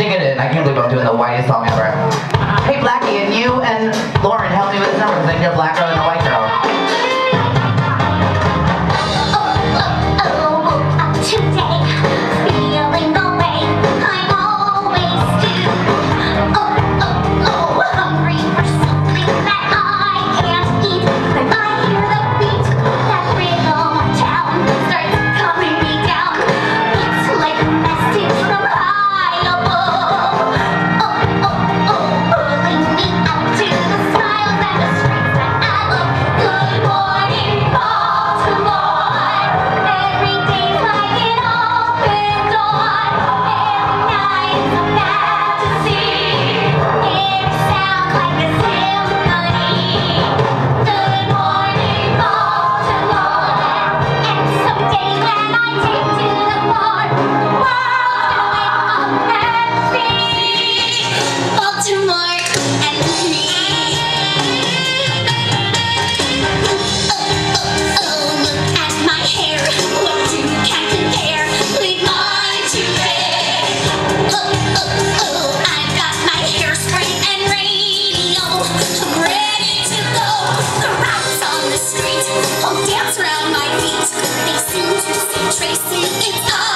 Sing it in. I can't believe I'm doing the whitest song ever. Hey, Blackie, and you and Lauren help me with this number because I need a black girl see and me. Oh, look at my hair. Two can compare with mine today? Oh, oh, oh, I've got my hairspray and radio. I'm ready to go. The on the street dance around my feet. They to say, Tracy, it's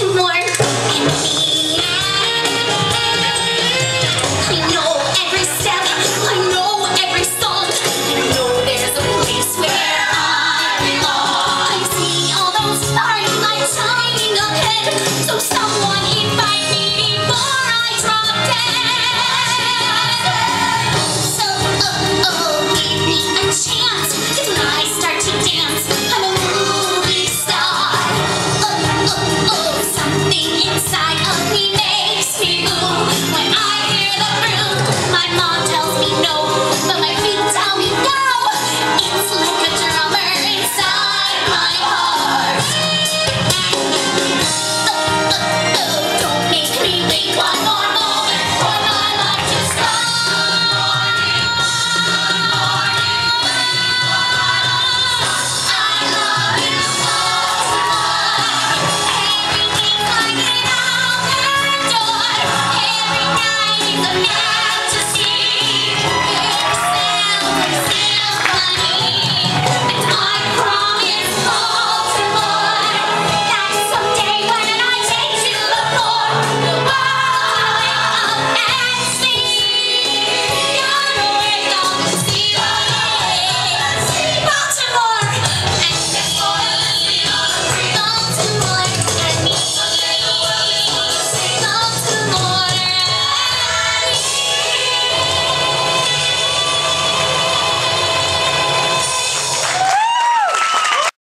gonna wake